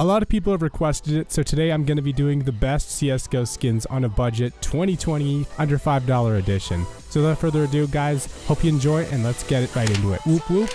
A lot of people have requested it, so today I'm going to be doing the best CSGO skins on a budget 2020 under $5 edition. So without further ado, guys, hope you enjoy and let's get it right into it. Whoop whoop.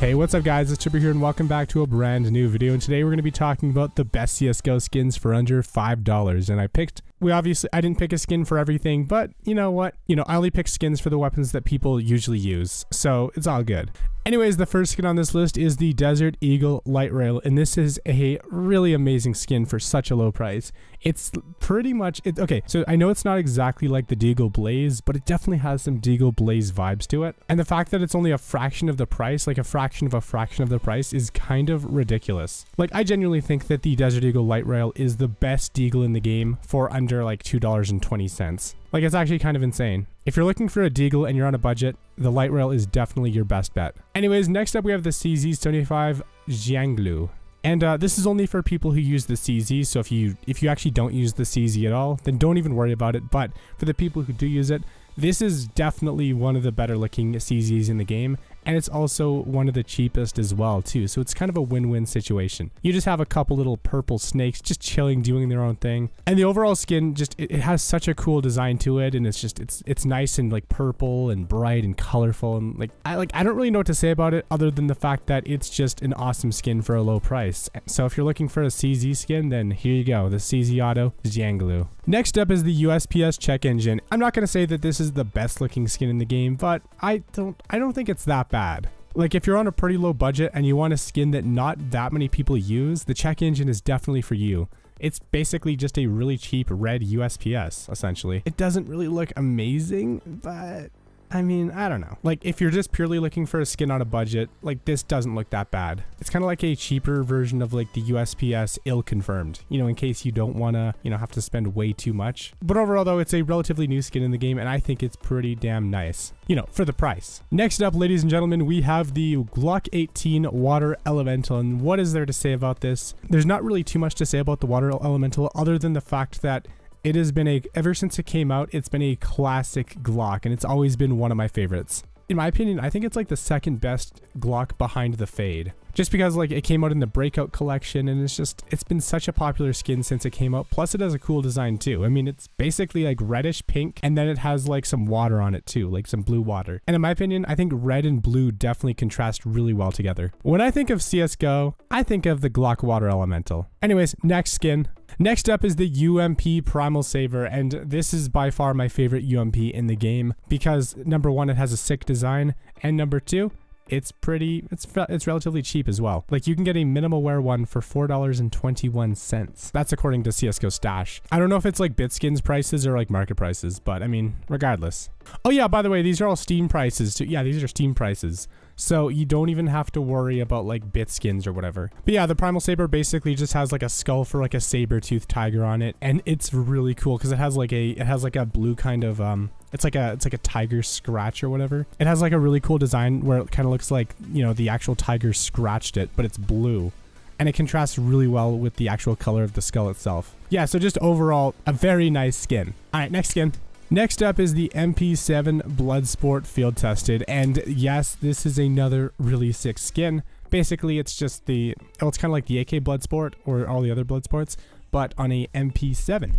Hey, what's up guys, it's Chipper here and welcome back to a brand new video and today we're going to be talking about the best CSGO skins for under $5 and I picked, we obviously, I didn't pick a skin for everything, but you know what, you know, I only pick skins for the weapons that people usually use, so it's all good. Anyways, the first skin on this list is the Desert Eagle Light Rail, and this is a really amazing skin for such a low price. It's pretty much, it, okay, so I know it's not exactly like the Deagle Blaze, but it definitely has some Deagle Blaze vibes to it. And the fact that it's only a fraction of the price, like a fraction of a fraction of the price, is kind of ridiculous. Like, I genuinely think that the Desert Eagle Light Rail is the best Deagle in the game for under like $2.20. Like, it's actually kind of insane. If you're looking for a Deagle and you're on a budget, the light rail is definitely your best bet. Anyways, next up we have the CZ75 Xianglu. And uh, this is only for people who use the CZ, so if you if you actually don't use the CZ at all, then don't even worry about it. But for the people who do use it, this is definitely one of the better looking CZs in the game, and it's also one of the cheapest as well too. So it's kind of a win-win situation. You just have a couple little purple snakes just chilling doing their own thing. And the overall skin just it, it, has such a cool design to it. And it's just it's it's nice and like purple and bright and colorful. And like i like i don't really know what to say about it other than the fact that it's just an awesome skin for a low price. So if you're looking for a cz skin then here you go. The cz auto Xianglu. next up is the USP-S check engine. I'm not going to say that this is the best looking skin in the game but i don't i don't think it's that bad. Like if you're on a pretty low budget and you want a skin that not that many people use, the check engine is definitely for you. It's basically just a really cheap red USP-S, essentially. It doesn't really look amazing, but I mean, I don't know. Like, if you're just purely looking for a skin on a budget, like, this doesn't look that bad. It's kind of like a cheaper version of, like, the USP-S Kill Confirmed, you know, in case you don't want to, you know, have to spend way too much. But overall, though, it's a relatively new skin in the game, and I think it's pretty damn nice, you know, for the price. Next up, ladies and gentlemen, we have the Glock 18 Water Elemental, and what is there to say about this? There's not really too much to say about the Water Elemental other than the fact that it has been a, ever since it came out, it's been a classic Glock and it's always been one of my favorites. In my opinion, I think it's like the second best Glock behind the Fade. Just because like it came out in the breakout collection and it's just it's been such a popular skin since it came out. Plus it has a cool design too. I mean it's basically like reddish pink and then it has like some water on it too like some blue water. And in my opinion i think red and blue definitely contrast really well together. When i think of csgo i think of the glock water elemental. Anyways next skin Next up is the UMP Primal Saber, and this is by far my favorite UMP in the game because number one, it has a sick design, and number two, it's pretty it's it's relatively cheap as well. Like you can get a minimal wear one for four dollars and 21 cents. That's according to csgo stash. I don't know if it's like bitskins prices or like market prices but i mean regardless. Oh yeah by the way these are all steam prices too. Yeah these are steam prices so you don't even have to worry about like bit skins or whatever. But yeah, the Primal Saber basically just has like a skull for like a saber tooth tiger on it. And it's really cool because it has like a, it has like a blue kind of, um, it's like a, it's like a tiger scratch or whatever. It has like a really cool design where it kind of looks like, you know, the actual tiger scratched it, but it's blue and it contrasts really well with the actual color of the skull itself. Yeah, so just overall, a very nice skin. All right, next skin. Next up is the MP7 Bloodsport Field Tested, and yes, this is another really sick skin. Basically, it's just the, well, it's kind of like the AK Bloodsport or all the other Bloodsports, but on a MP7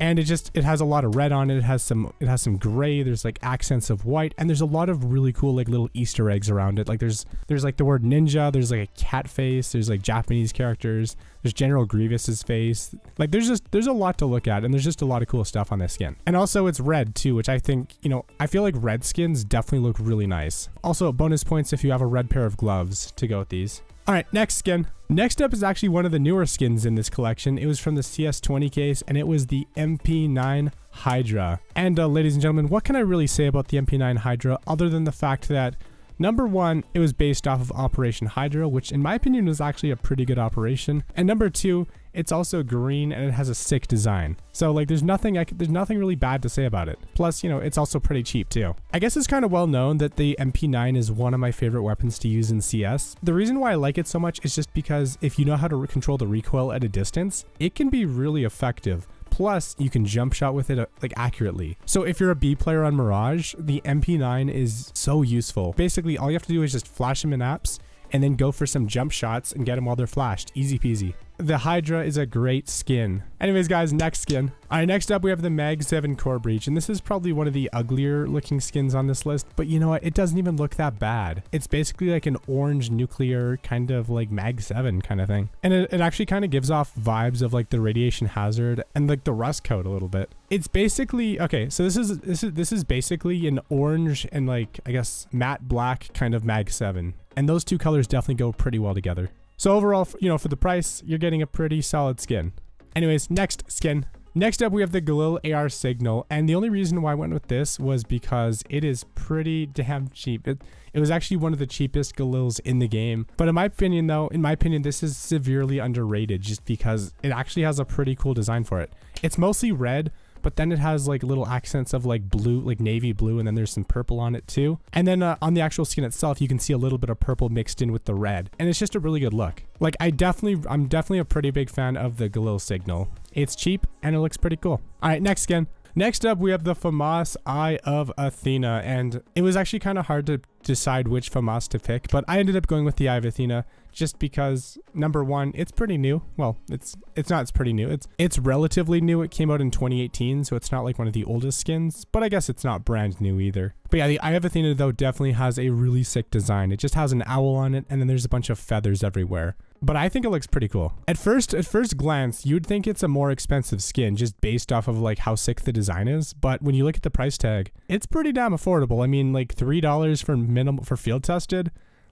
and it just it has a lot of red on it. It has some it has some gray. There's like accents of white. And there's a lot of really cool like little easter eggs around it. Like there's there's like the word ninja. There's like a cat face. There's like japanese characters. There's general grievous's face. Like there's just there's a lot to look at. And there's just a lot of cool stuff on this skin. And also it's red too which i think you know i feel like red skins definitely look really nice. Also bonus points if you have a red pair of gloves to go with these. All right, next skin. Next up is actually one of the newer skins in this collection. It was from the CS20 case, and it was the MP9 Hydra. And uh, ladies and gentlemen, what can I really say about the MP9 Hydra other than the fact that Number one, it was based off of Operation Hydra, which in my opinion was actually a pretty good operation. And number two, it's also green and it has a sick design. So like there's nothing there's nothing really bad to say about it. Plus, you know, it's also pretty cheap too. I guess it's kind of well known that the MP9 is one of my favorite weapons to use in CS. The reason why I like it so much is just because if you know how to control the recoil at a distance, it can be really effective. Plus, you can jump shot with it uh, like accurately. So if you're a B player on Mirage, the MP9 is so useful. Basically, all you have to do is just flash him in apps and then go for some jump shots and get them while they're flashed. Easy peasy. The Hydra is a great skin. Anyways, guys, next skin. All right, next up we have the Mag 7 Core Breach, and this is probably one of the uglier looking skins on this list, but you know what? It doesn't even look that bad. It's basically like an orange nuclear kind of like Mag 7 kind of thing. And it, it actually kind of gives off vibes of like the radiation hazard and like the rust coat a little bit. It's basically, okay, so this is, this is, this is basically an orange and like, I guess, matte black kind of Mag 7. And those two colors definitely go pretty well together. So overall, you know, for the price, you're getting a pretty solid skin. Anyways, next skin. Next up, we have the Galil AR Signal, and the only reason why I went with this was because it is pretty damn cheap. It, it was actually one of the cheapest Galils in the game. But in my opinion, though, in my opinion, this is severely underrated just because it actually has a pretty cool design for it. It's mostly red, but then it has like little accents of like blue, like navy blue, and then there's some purple on it too. And then uh, on the actual skin itself, you can see a little bit of purple mixed in with the red, and it's just a really good look. Like I definitely, I'm definitely a pretty big fan of the Galil signal. It's cheap and it looks pretty cool. All right, next skin. Next up, we have the FAMAS Eye of Athena, and it was actually kind of hard to decide which FAMAS to pick, but I ended up going with the Eye of Athena just because number one, it's pretty new. Well, it's it's not it's pretty new. It's it's relatively new. It came out in 2018, so it's not like one of the oldest skins, but I guess it's not brand new either. But yeah, the Eye of Athena though definitely has a really sick design. It just has an owl on it, and then there's a bunch of feathers everywhere. But I think it looks pretty cool. At first, at first glance, you'd think it's a more expensive skin just based off of like how sick the design is. But when you look at the price tag, it's pretty damn affordable. I mean, like three dollars for minimal for field tested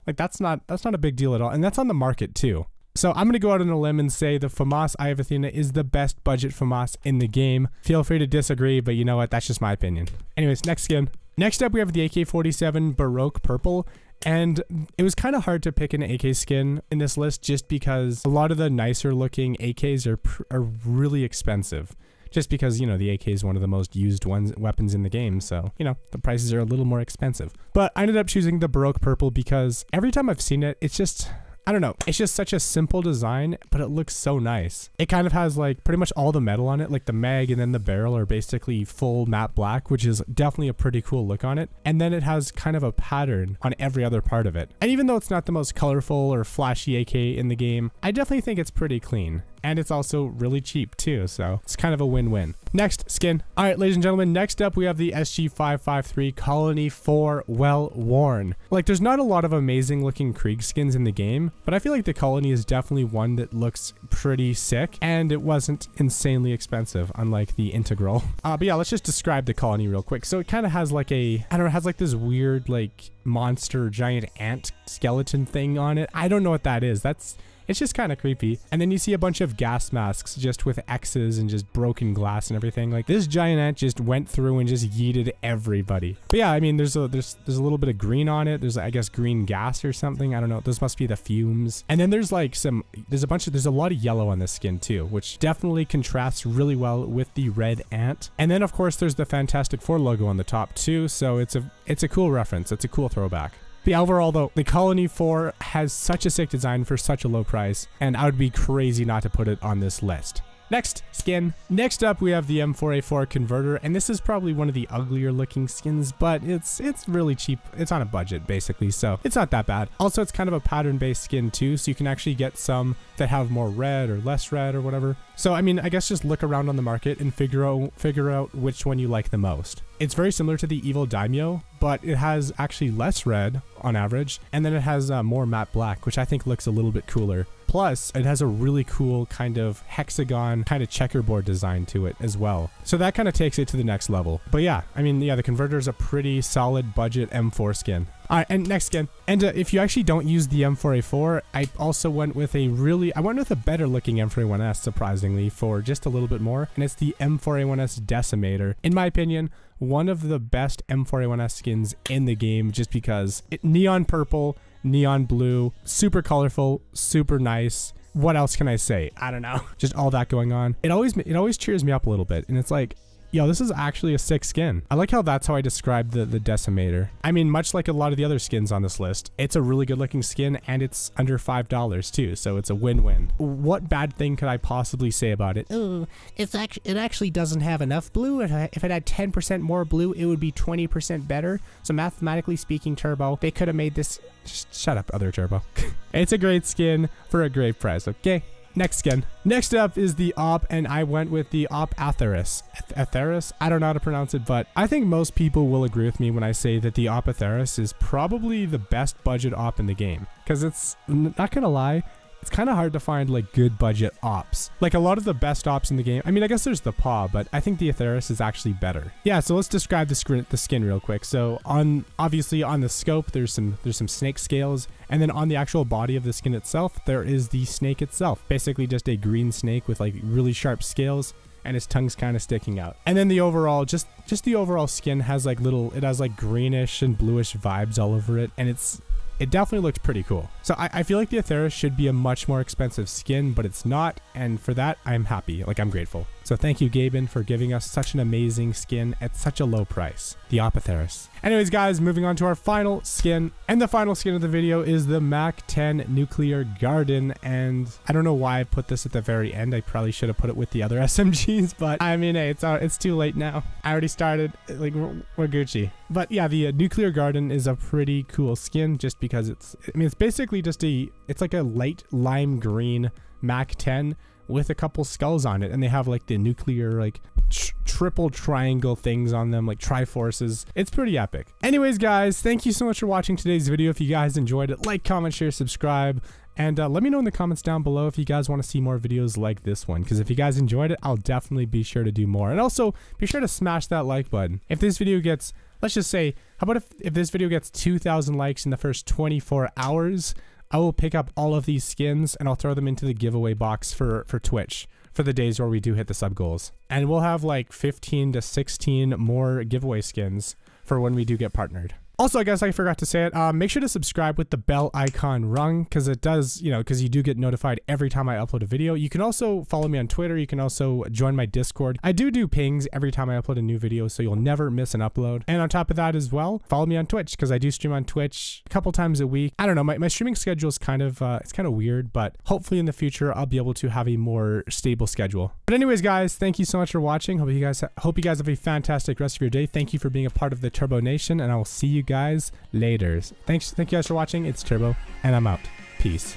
like that's not that's not a big deal at all, and that's on the market too. So I'm gonna go out on a limb and say the FAMAS Eye of Athena is the best budget FAMAS in the game. Feel free to disagree, but you know what? That's just my opinion. Anyways, next skin. Next up, we have the AK-47 Baroque Purple. And it was kind of hard to pick an AK skin in this list just because a lot of the nicer looking AKs are, are really expensive just because you know the AK is one of the most used ones weapons in the game, so you know the prices are a little more expensive. But I ended up choosing the Baroque Purple because every time I've seen it, it's just I don't know. It's just such a simple design, but it looks so nice. It kind of has like pretty much all the metal on it, like the mag and then the barrel are basically full matte black, which is definitely a pretty cool look on it. And then it has kind of a pattern on every other part of it. And even though it's not the most colorful or flashy AK in the game, I definitely think it's pretty clean and it's also really cheap too, so it's kind of a win-win. Next, skin. All right, ladies and gentlemen, next up we have the SG553 Colony 4 Well Worn. Like, there's not a lot of amazing looking Krieg skins in the game, but I feel like the Colony is definitely one that looks pretty sick, and it wasn't insanely expensive, unlike the Integrale. Uh, but yeah, let's just describe the Colony real quick. So it kind of has like a, I don't know, it has like this weird like monster giant ant skeleton thing on it. I don't know what that is. That's it's just kind of creepy. And then you see a bunch of gas masks just with X's and just broken glass and everything. Like this giant ant just went through and just yeeted everybody. But yeah, I mean, there's a there's there's a little bit of green on it. There's I guess green gas or something. I don't know. Those must be the fumes. And then there's like some there's a bunch of there's a lot of yellow on this skin too, which definitely contrasts really well with the red ant. And then of course there's the Fantastic Four logo on the top too. So it's a it's a cool reference. It's a cool throwback. The overall though, the Colony 4 has such a sick design for such a low price, and I would be crazy not to put it on this list. Next, skin. Next up, we have the M4A4 converter, and this is probably one of the uglier looking skins, but it's it's really cheap. It's on a budget, basically, so it's not that bad. Also, it's kind of a pattern-based skin, too, so you can actually get some that have more red or less red or whatever. So, I mean, I guess just look around on the market and figure out, figure out which one you like the most. It's very similar to the Evil Daimyo, but it has actually less red on average, and then it has uh, more matte black, which I think looks a little bit cooler. Plus, it has a really cool kind of hexagon kind of checkerboard design to it as well. So that kind of takes it to the next level. But yeah, I mean, yeah, the converter is a pretty solid budget M4 skin. All right, and next skin. And uh, if you actually don't use the M4A4, I also went with a really, I went with a better looking M4A1S, surprisingly, for just a little bit more. And it's the M4A1S Decimator. In my opinion, one of the best M4A1S skins in the game just because it neon purple, neon blue, super colorful, super nice. What else can I say? I don't know. Just all that going on. It always it always cheers me up a little bit. And it's like yo, this is actually a sick skin. I like how that's how I describe the, the Decimator. I mean, much like a lot of the other skins on this list, it's a really good looking skin and it's under $5 too, so it's a win-win. What bad thing could I possibly say about it? Oh, it's actually it actually doesn't have enough blue. If, it had 10% more blue, it would be 20% better. So mathematically speaking, Turbo, they could have made this. Shut up, other Turbo. it's a great skin for a great price. Okay. Next skin. Next up is the Op, and I went with the Op Atheris. Atheris? I don't know how to pronounce it, but I think most people will agree with me when I say that the Op Atheris is probably the best budget Op in the game. Because it's, not gonna lie, it's kind of hard to find like good budget ops. Like a lot of the best ops in the game. I mean, I guess there's the paw, but I think the Atheris is actually better. Yeah, so let's describe the skin, the skin real quick. So on obviously on the scope, there's some there's some snake scales, and then on the actual body of the skin itself, there is the snake itself. Basically, just a green snake with like really sharp scales and his tongue's kind of sticking out. And then the overall, just just the overall skin has like little, it has like greenish and bluish vibes all over it, and it's it definitely looks pretty cool. So I, I feel like the Atheris should be a much more expensive skin, but it's not, and for that, I'm happy. Like, I'm grateful. So thank you, Gaben, for giving us such an amazing skin at such a low price. The Apotheris. Anyways, guys, moving on to our final skin. And the final skin of the video is the Mac 10 Nuclear Garden. And I don't know why I put this at the very end. I probably should have put it with the other SMGs, but I mean, hey, it's, uh, it's too late now. I already started, like, we're, Gucci. But yeah, the uh, Nuclear Garden is a pretty cool skin just because it's, I mean, it's basically just a, it's like a light lime green Mac 10 with a couple skulls on it and they have like the nuclear like tr triple triangle things on them like triforces. It's pretty epic. Anyways guys thank you so much for watching today's video. If you guys enjoyed it like comment share subscribe and uh, let me know in the comments down below if you guys want to see more videos like this one because if you guys enjoyed it i'll definitely be sure to do more. And also be sure to smash that like button. If this video gets let's just say how about if, if this video gets 2000 likes in the first 24 hours I will pick up all of these skins and I'll throw them into the giveaway box for, for Twitch for the days where we do hit the sub goals. And we'll have like 15 to 16 more giveaway skins for when we do get partnered. Also, I guess I forgot to say it. Um, make sure to subscribe with the bell icon rung because it does, you know, because you do get notified every time I upload a video. You can also follow me on Twitter. You can also join my Discord. I do do pings every time I upload a new video, so you'll never miss an upload. And on top of that as well, follow me on Twitch because I do stream on Twitch a couple times a week. I don't know, my, my streaming schedule is kind of, uh, it's kind of weird, but hopefully in the future I'll be able to have a more stable schedule. But anyways, guys, thank you so much for watching. Hope you guys hope you guys have a fantastic rest of your day. Thank you for being a part of the Turbo Nation, and I will see you guys later. Thanks, thank you guys for watching. It's Turbo, and I'm out. Peace.